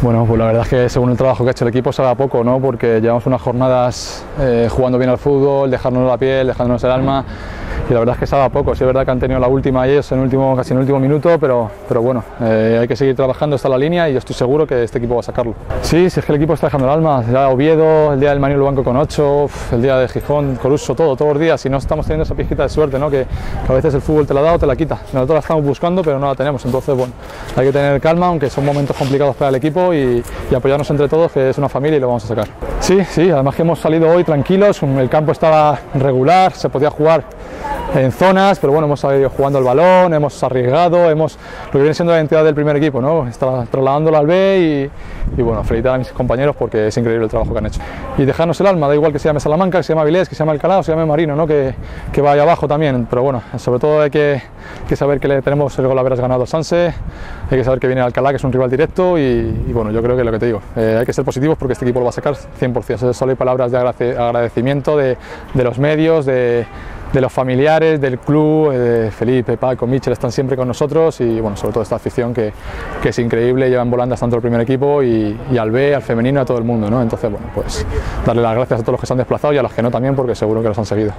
Bueno, pues la verdad es que según el trabajo que ha hecho el equipo sabe a poco, ¿no? Porque llevamos unas jornadas eh, jugando bien al fútbol, dejándonos la piel, dejándonos el alma y la verdad es que sabe a poco. Sí es verdad que han tenido la última ellos en último, casi en el último minuto, pero, pero bueno, eh, hay que seguir trabajando, está la línea y yo estoy seguro que este equipo va a sacarlo. Sí, si es que el equipo está dejando el alma, ya Oviedo, el día del Manilo Banco con 8, el día de Gijón, Coruso, todo, todos los días, y no estamos teniendo esa pizquita de suerte, ¿no? Que, a veces el fútbol te la da o te la quita. Nosotros la estamos buscando, pero no la tenemos, entonces bueno, hay que tener calma, aunque son momentos complicados para el equipo y apoyarnos entre todos, que es una familia y lo vamos a sacar. Sí, sí, además que hemos salido hoy tranquilos, el campo estaba regular, se podía jugar en zonas, pero bueno, hemos salido jugando el balón, hemos arriesgado, hemos lo que viene siendo la identidad del primer equipo, ¿no? Está trasladándolo al B y, y, bueno, felicitar a mis compañeros porque es increíble el trabajo que han hecho. Y dejarnos el alma, da igual que se llame Salamanca, que se llame Avilés, que se llame Alcalá o se llame Marino, ¿no? Que, que vaya abajo también, pero bueno, sobre todo hay que, que saber que le tenemos el gol haberas ganado a Sanse, hay que saber que viene Alcalá, que es un rival directo y, y bueno, yo creo que lo que te digo, eh, hay que ser positivos porque este equipo lo va a sacar 100%, solo hay palabras de agradecimiento de, de los medios, de de los familiares, del club, eh, Felipe, Paco, Michel están siempre con nosotros y bueno, sobre todo esta afición que, que es increíble, llevan volando tanto el primer equipo y, y, al B, al femenino, a todo el mundo, ¿no? Entonces, bueno, pues darle las gracias a todos los que se han desplazado y a los que no también porque seguro que los han seguido.